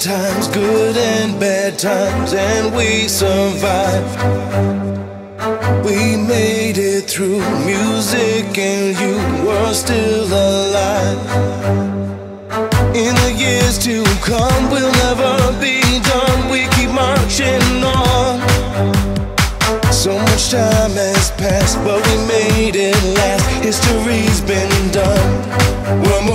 times, good and bad times, and we survived. We made it through music, and you were still alive. In the years to come, we'll never be done. We keep marching on. So much time has passed, but we made it last. History's been done. We're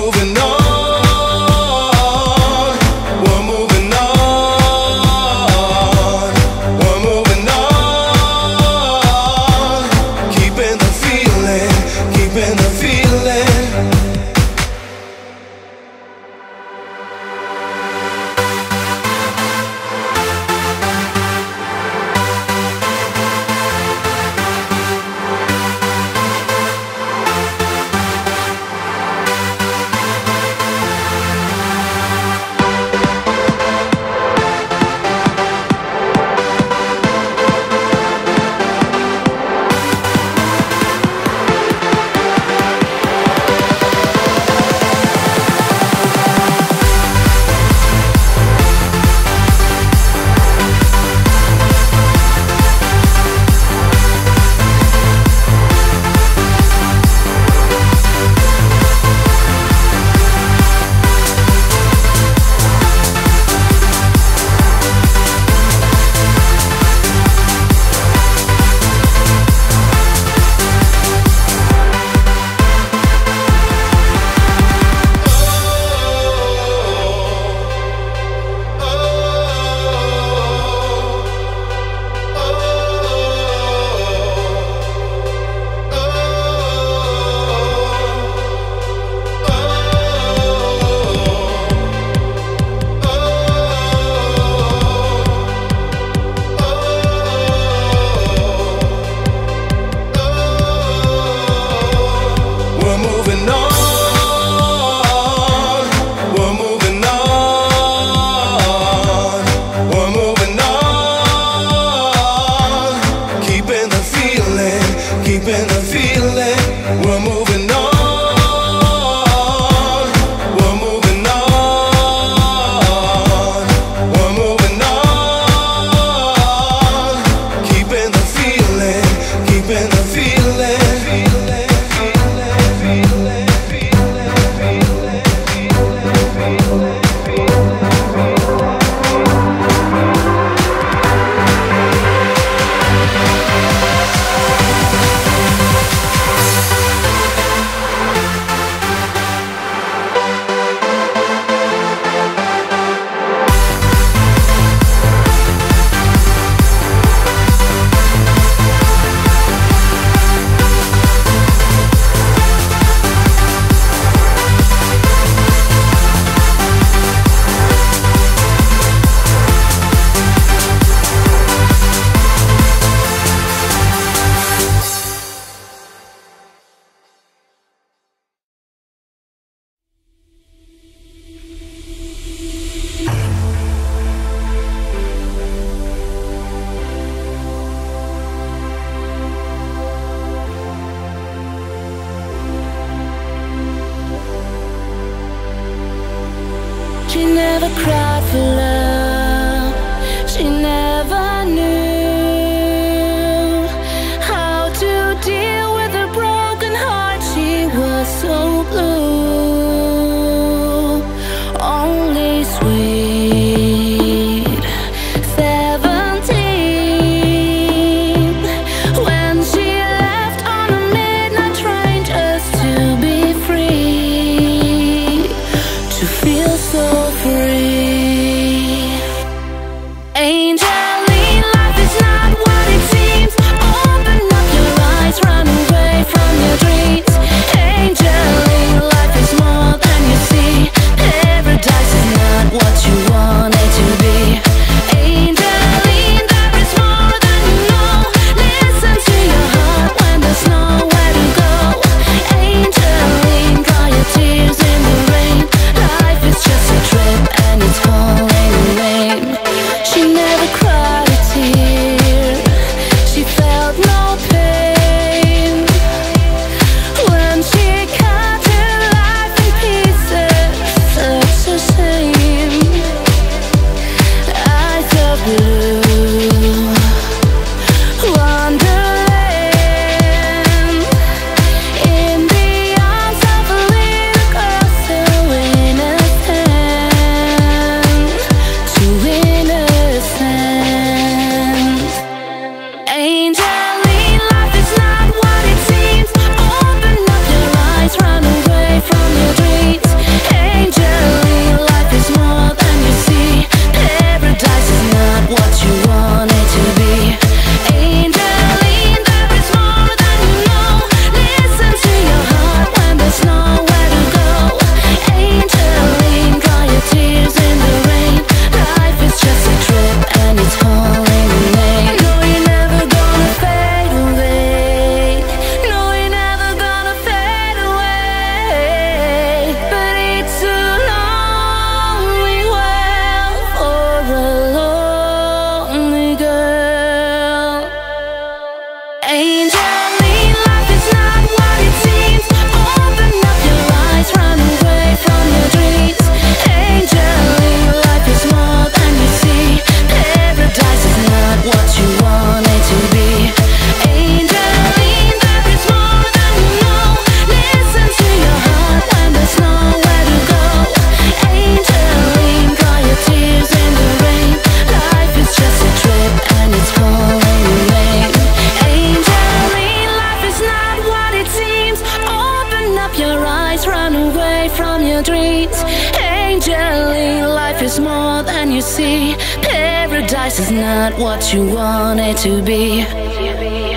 price is not what you want it to be.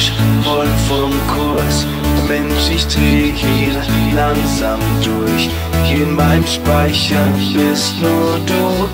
mich voll vom Kurs. Mensch, ich dreh hier langsam durch. Hier in meinem Speicher bist nur du.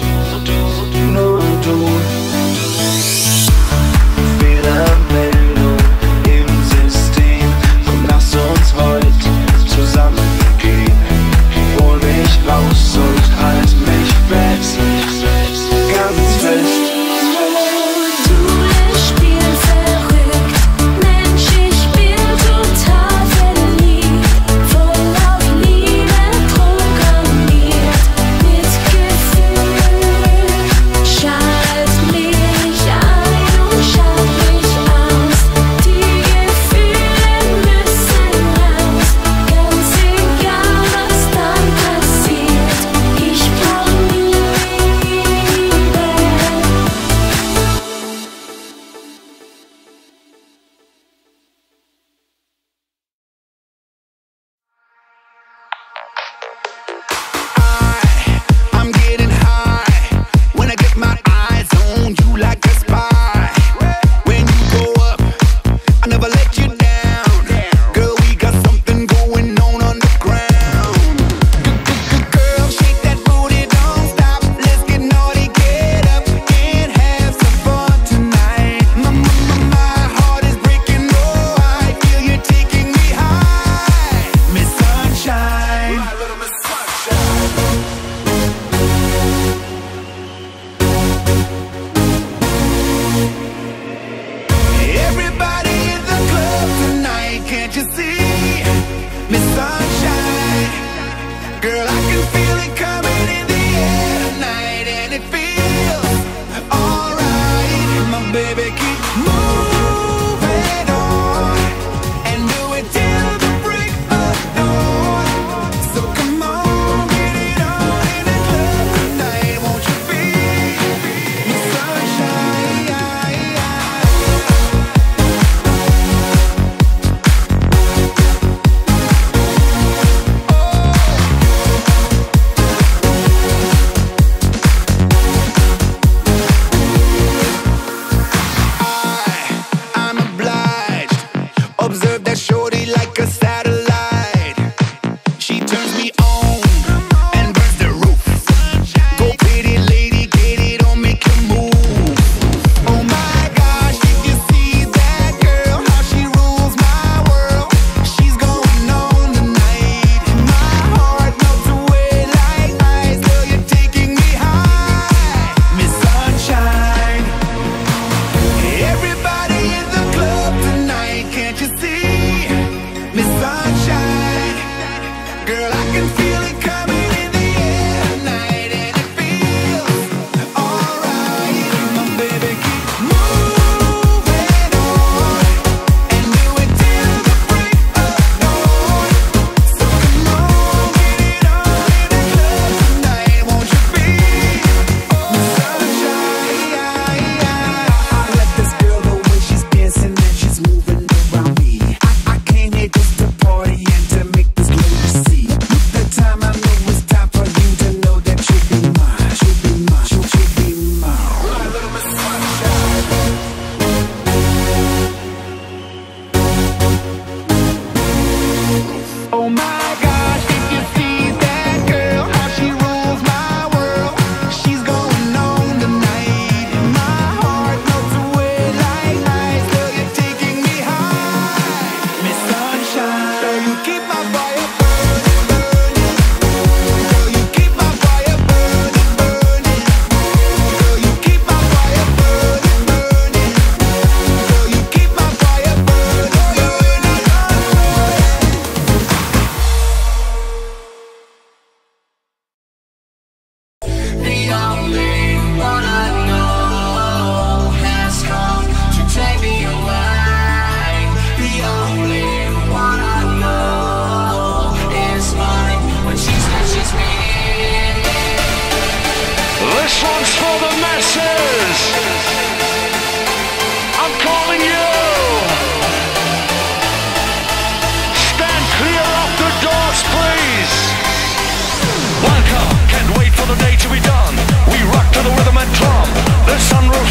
to the rhythm and drum The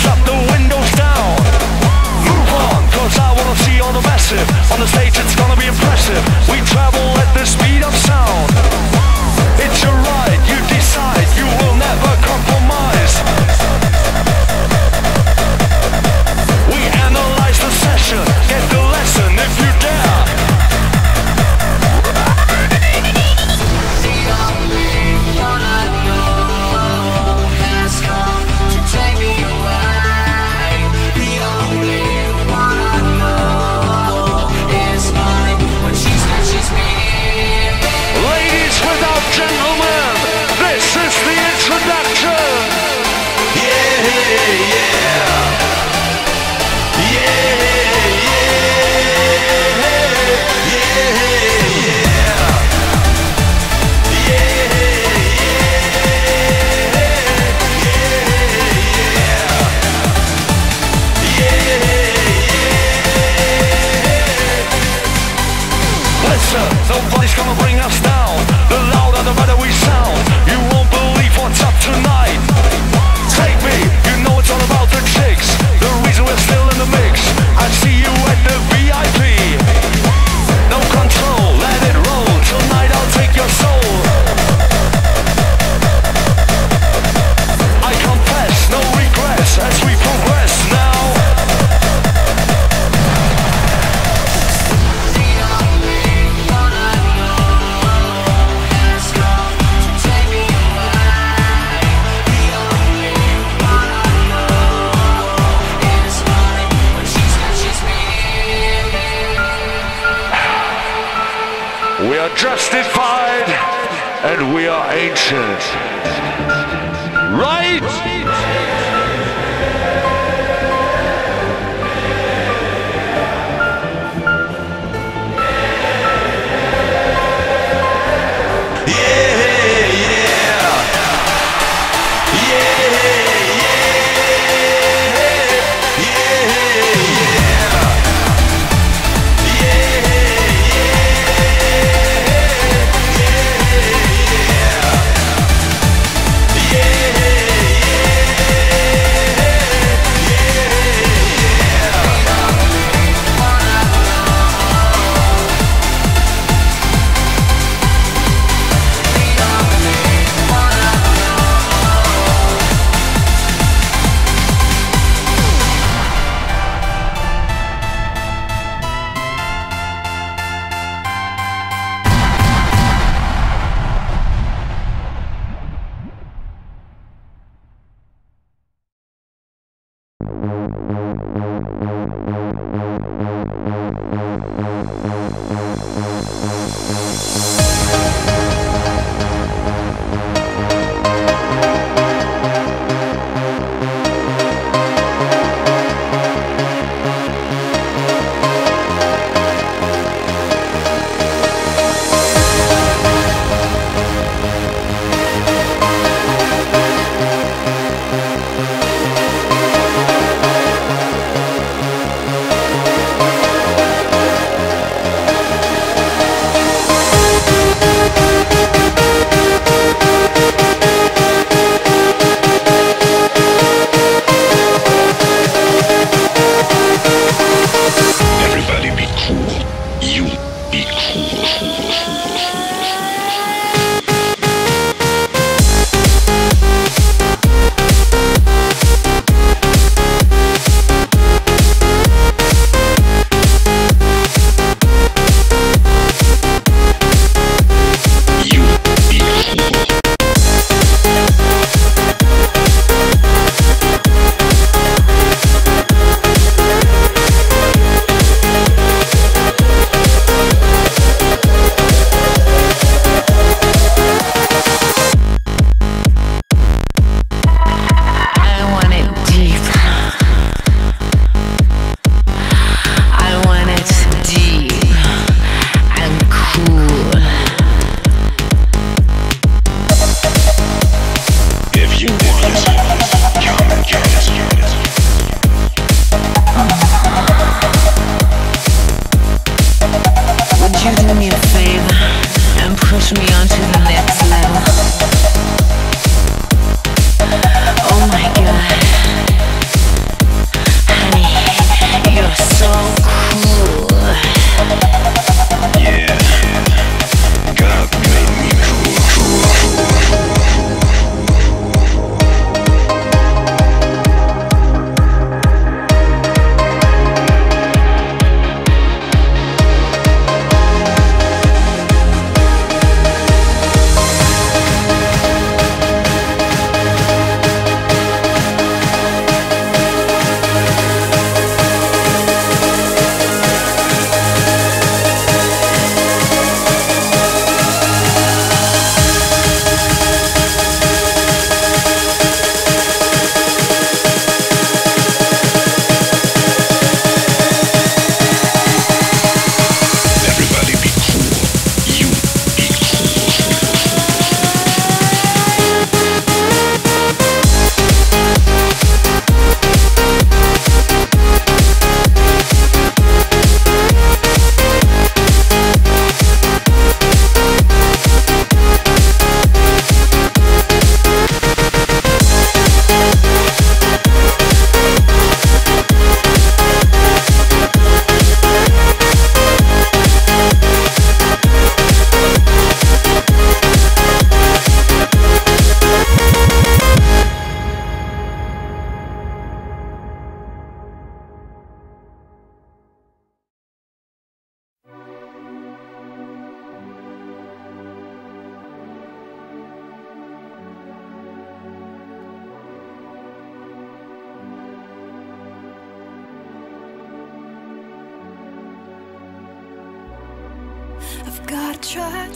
up, the windows down. Move I wanna see all the massive. On the stage it's gonna be impressive. we We are justified and we are ancient. Right?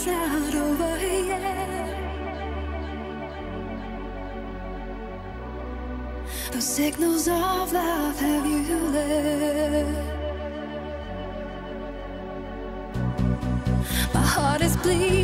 cloud over here. Those signals of love have you left? My heart is bleeding.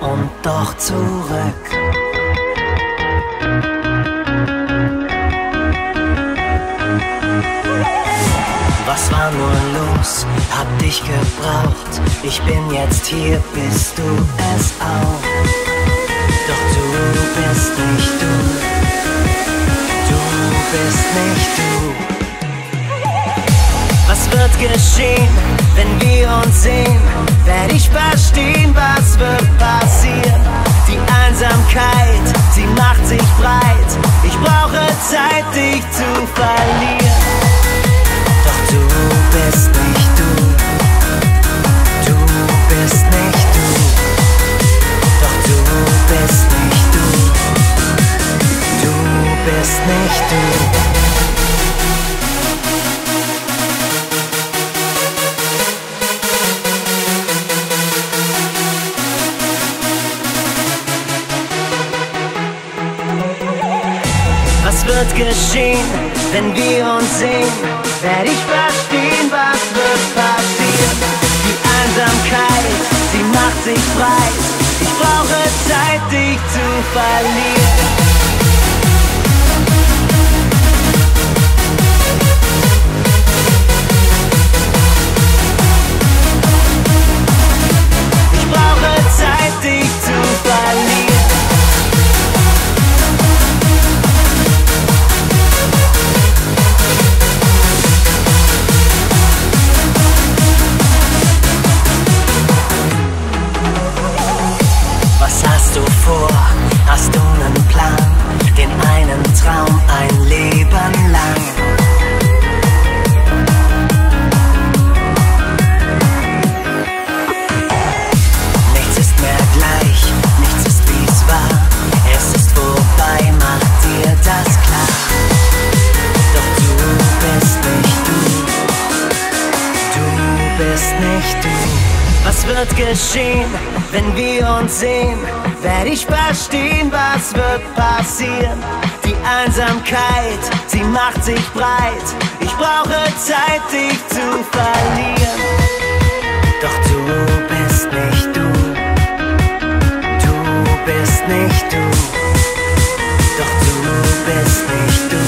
Und doch zurück. Was war nur los? Hab dich gebraucht. Ich bin jetzt hier, bist du es auch? Doch du bist nicht du. Du bist nicht du. Was wird geschehen, wenn wir uns sehen? Werd ich verstehen, was wird passieren? Die Einsamkeit, sie macht sich breit. Ich brauche Zeit, dich zu verlieren. Doch du bist nicht du. Du bist nicht du. Doch du bist nicht du. Du bist nicht du. Wird geschehen, wenn wir uns sehen? Werd ich verstehen, was wird passieren? Die Einsamkeit, sie macht sich breit. Ich brauche Zeit, dich zu verlieren. Ich brauche Zeit, dich zu verlieren. geschehen, wenn wir uns sehen, werde ich verstehen, was wird passieren. Die Einsamkeit, sie macht sich breit, ich brauche Zeit, dich zu verlieren. Doch du bist nicht du, du bist nicht du, doch du bist nicht du,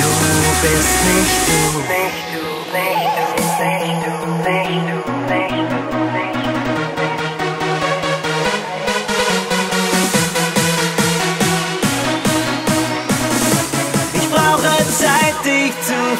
du bist nicht du.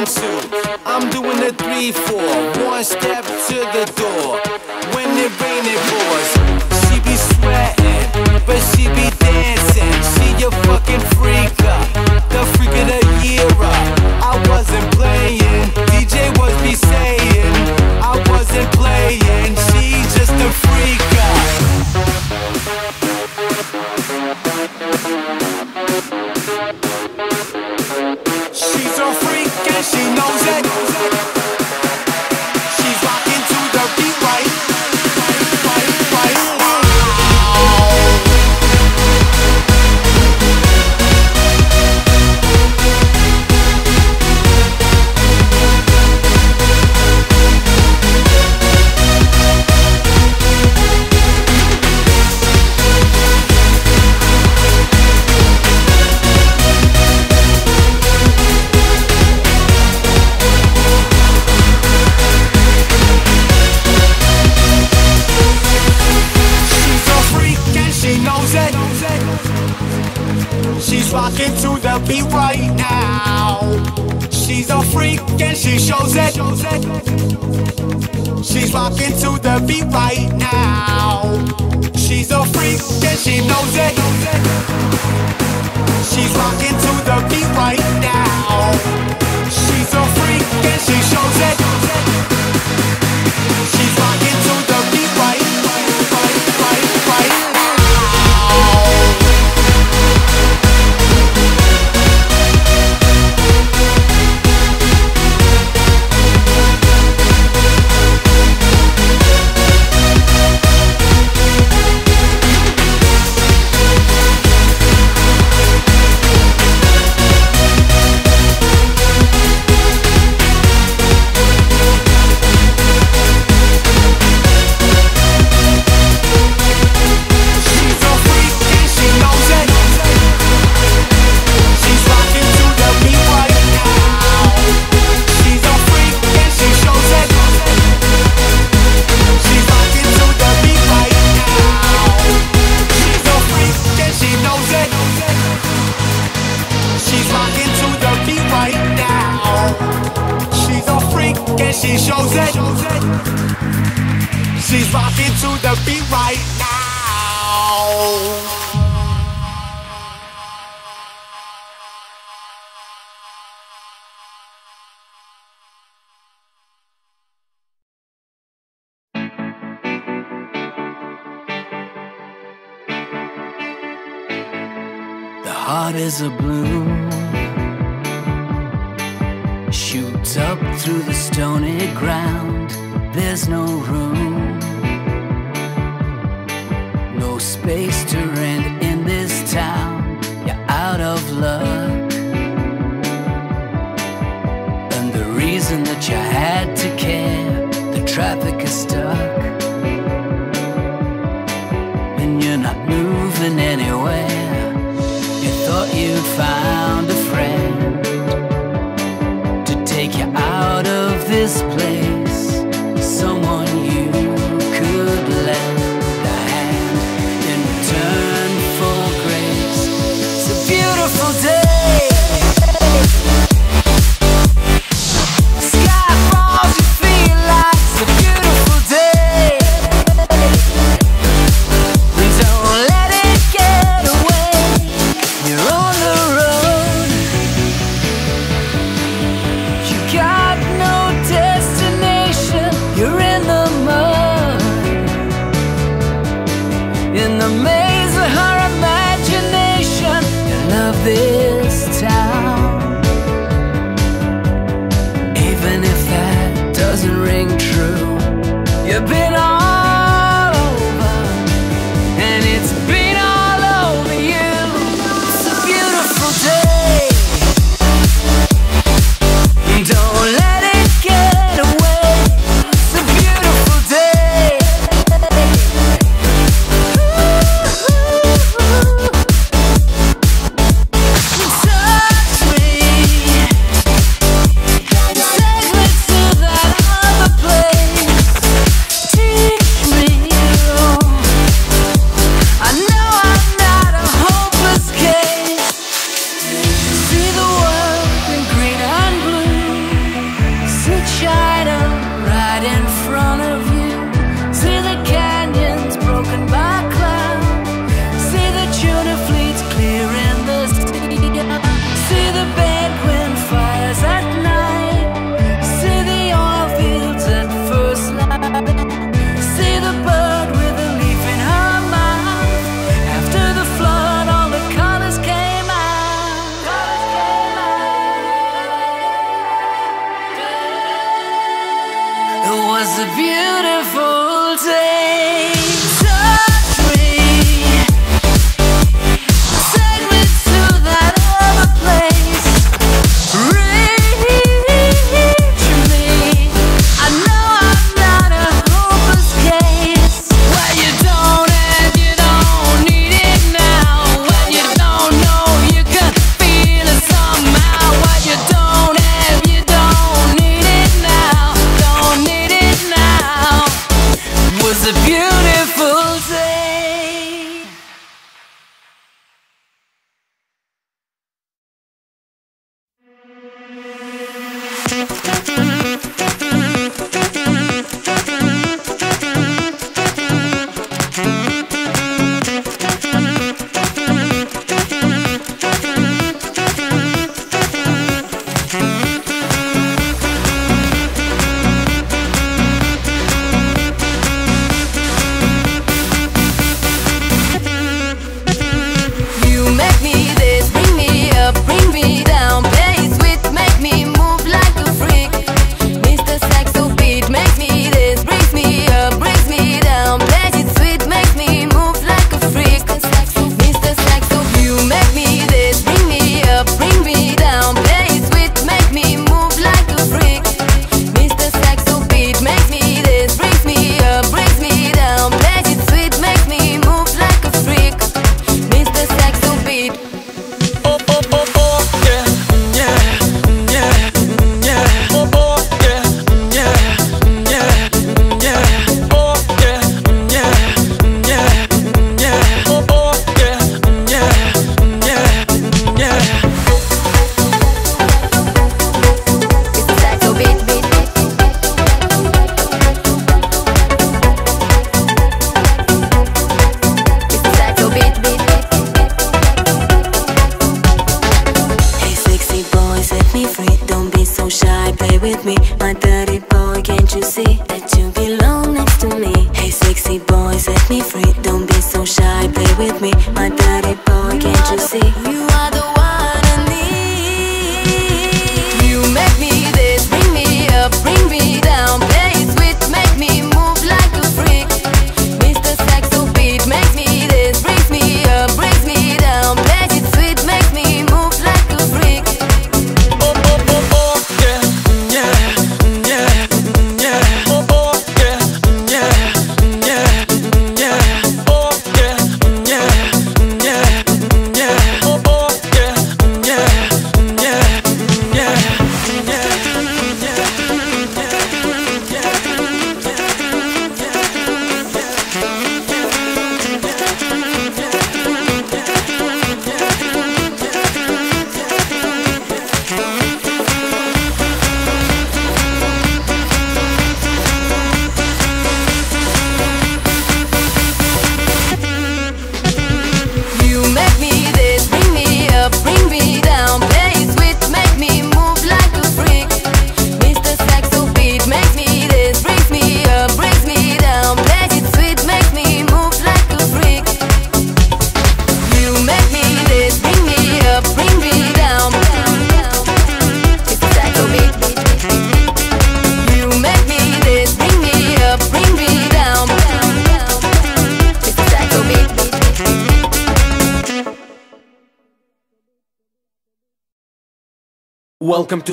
one, two. I'm doing a three, four. One step to the door. When it rain, it pours. She be sweating, but she be dancing. She a fucking freak up. The freak of the year up. I wasn't playing. DJ was be saying, I wasn't playing. she knows it. reason that you had to care. The traffic is stuck, and you're not moving anywhere. You thought you'd found a friend to take you out of this place. was a beautiful day.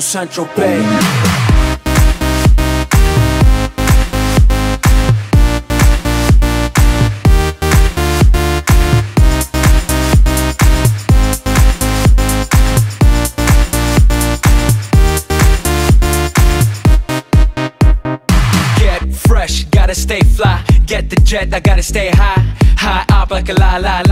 St. Tropez. gotta stay fly. Get the jet, I gotta stay high. High up like a la la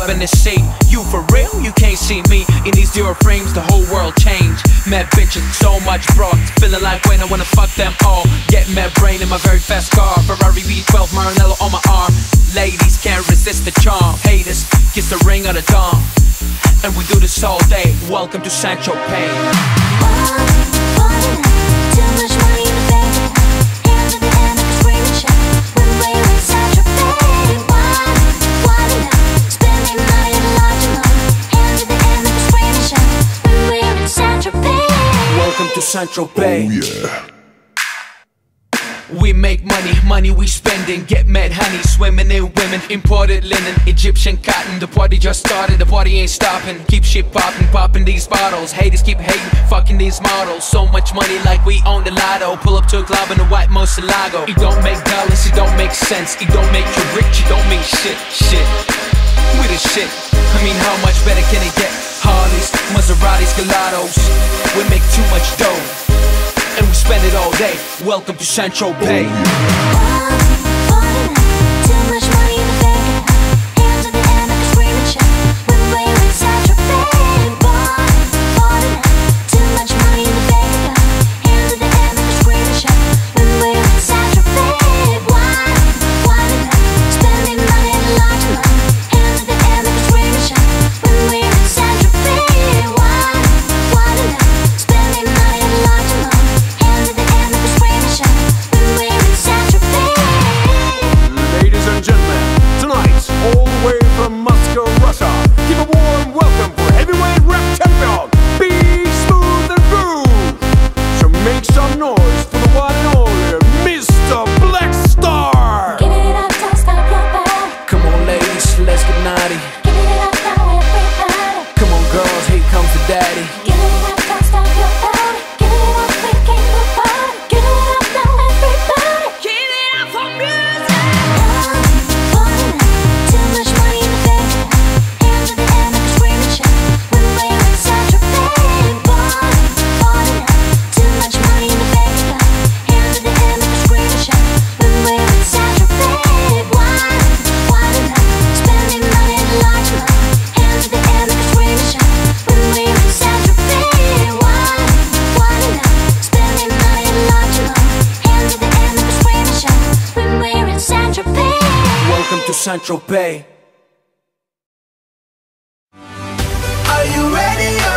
living the seat, You for real? You can't see me. In these zero frames, the whole world changed. Mad bitches, so much bro. Feeling like when I wanna fuck them all. Get mad brain in my very fast car. Ferrari V12, Maranello on my arm. Ladies can't resist the charm. Haters kiss the ring of the dawn. And we do this all day. Welcome to St. Tropez. Too much money in the bank. St. Tropez. Oh, yeah. We make money, money we spending. Get mad honey, swimming in women. Imported linen, Egyptian cotton. The party just started, the party ain't stopping. Keep shit popping, popping these bottles. Haters keep hating, fucking these models. So much money like we own the lotto. Pull up to a club in a white Murciélago. It don't make dollars, it don't make sense. It don't make you rich, it don't mean shit, shit. We the shit. I mean, how much better can it get? Harleys, Maseratis, Gelatos. We make too much dough and we spend it all day. Welcome to St. Tropez. St. Tropez. Are you ready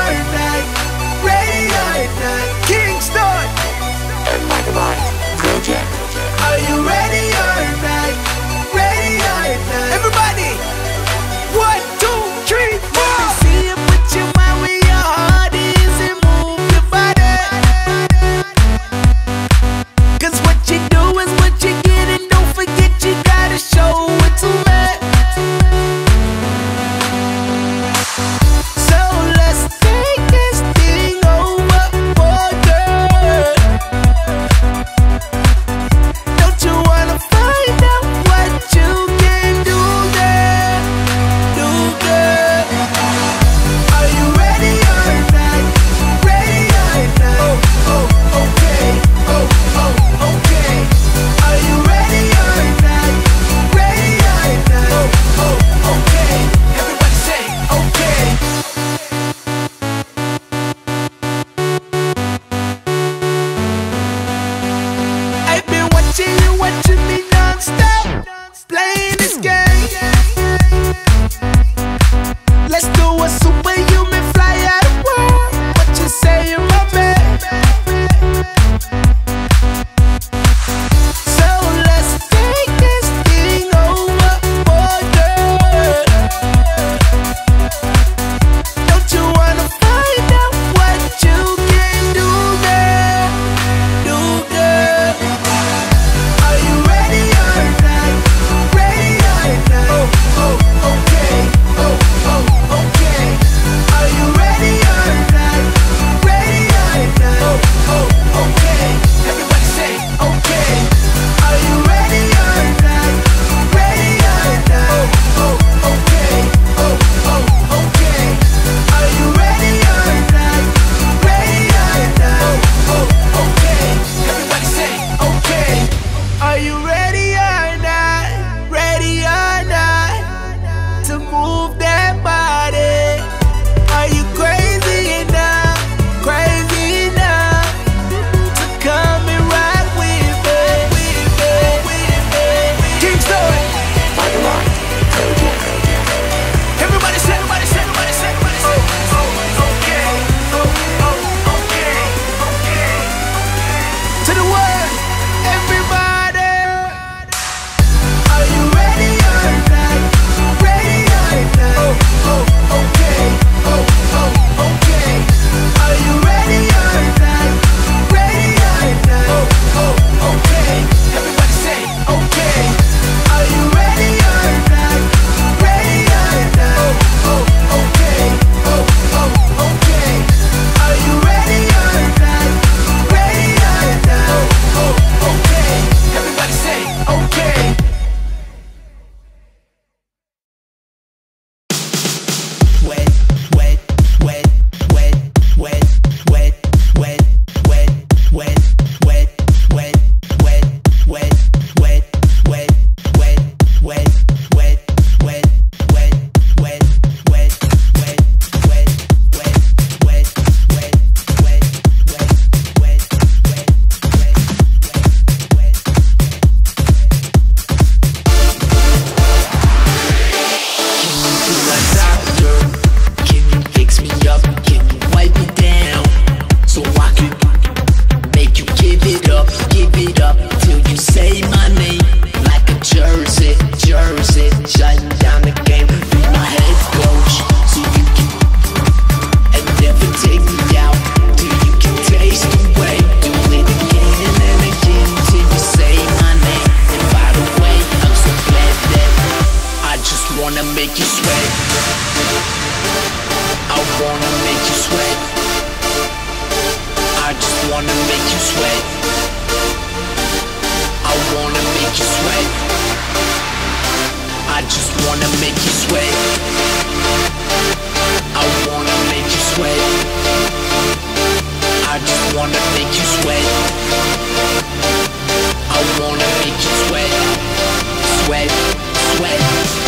wanna make you sweat. I wanna make you sweat. I just wanna make you sweat. I wanna make you sweat. I just wanna make you sweat. I wanna make you sweat. Sweat, sweat.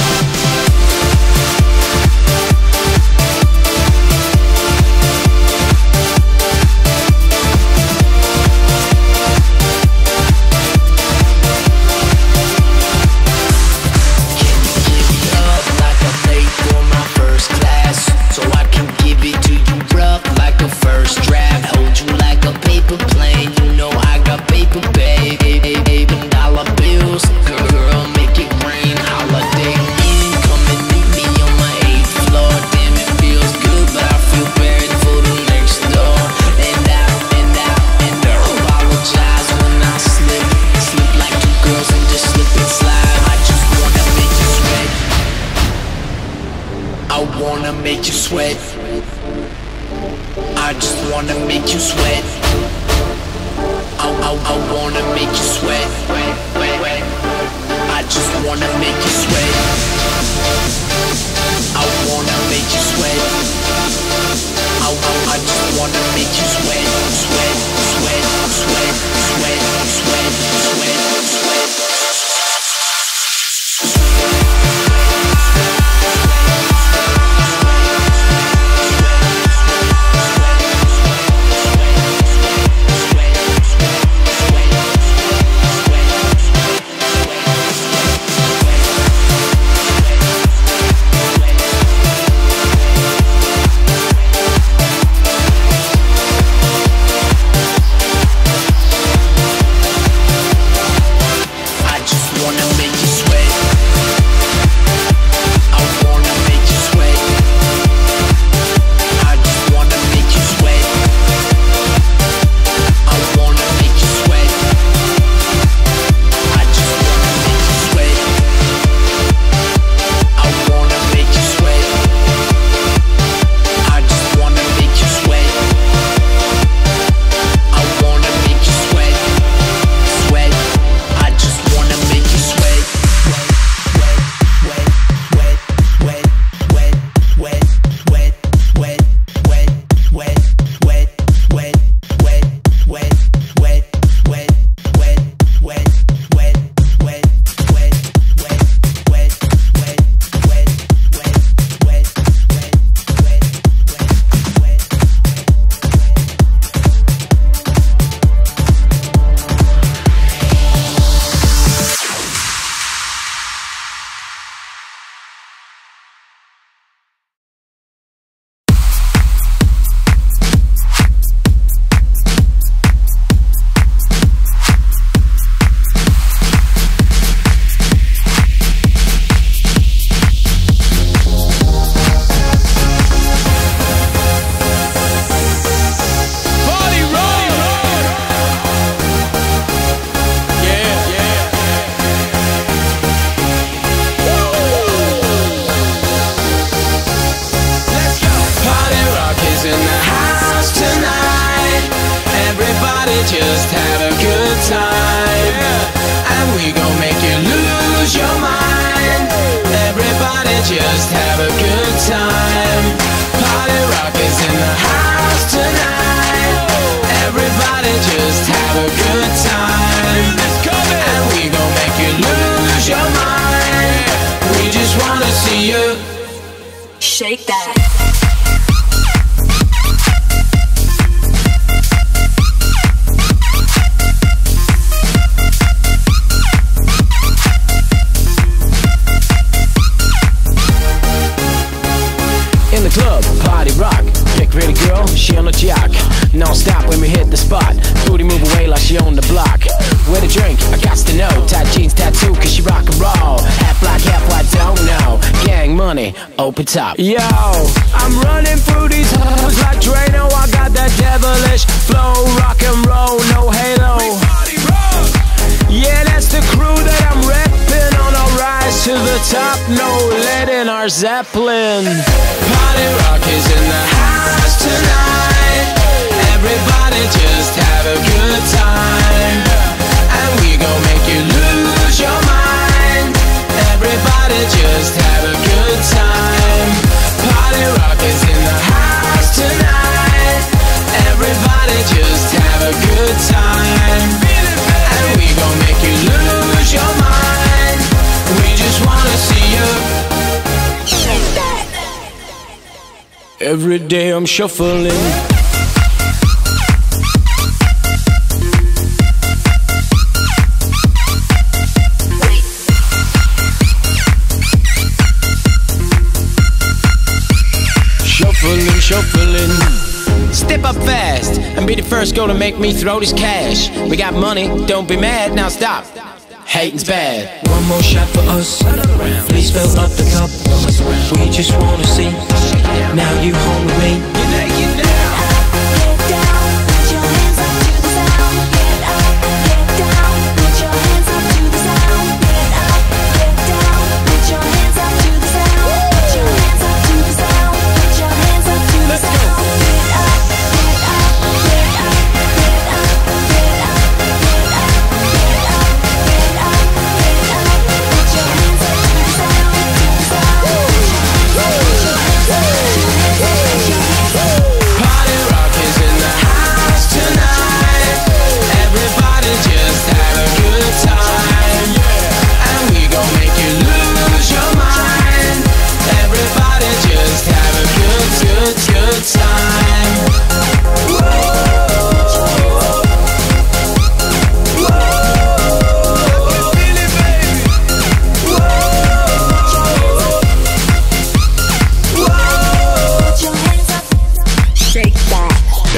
open top. Yo, I'm running through these hoes like Drano. I got that devilish flow, rock and roll, no halo. Yeah, that's the crew that I'm repping on our rise to the top. No lead in our Zeppelin. Party rock is in the house tonight. Everybody just have a good time, and we gon' make you. Everybody just have a good time. Party rock is in the house tonight. Everybody just have a good time. And we gon' make you lose your mind. We just wanna see you. Every day I'm shuffling. First to make me throw this cash. We got money, don't be mad, now stop. Hating's bad. One more shot for us. Please fill up the cup. We just wanna see. Now you home with me.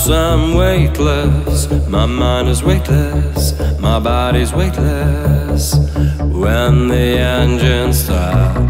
Perhaps I'm weightless, my mind is weightless, my body's weightless. When the engine stops.